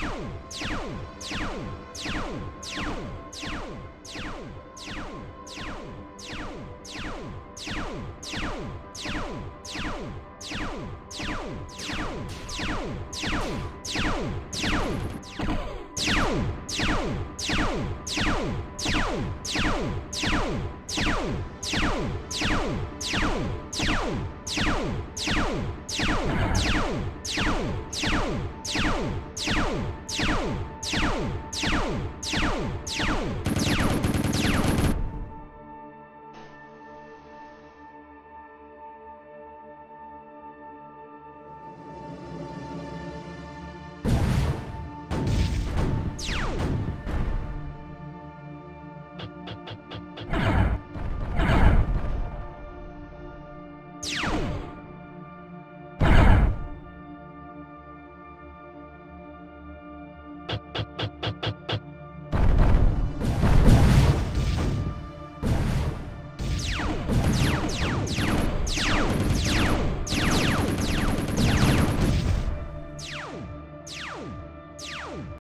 you Let's go.